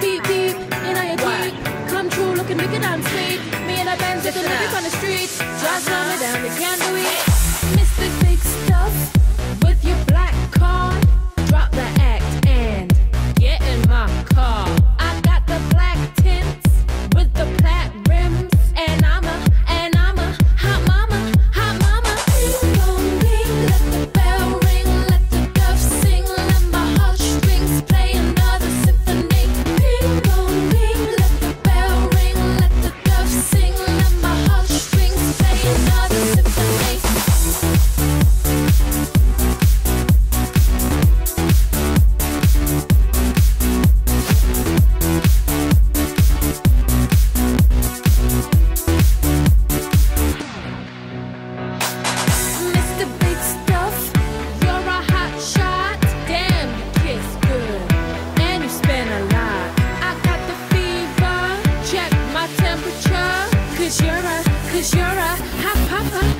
Beep, beep, and I geek. Come true, looking wicked on. Me and living on the streets. Just me down, can't do it. Cause you're a, cause you're a hop, hop.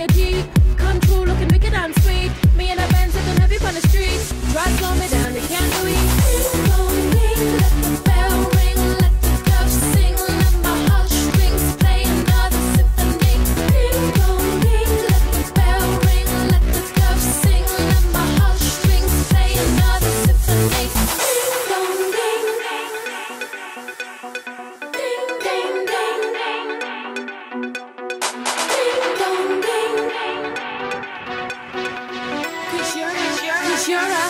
Cause you're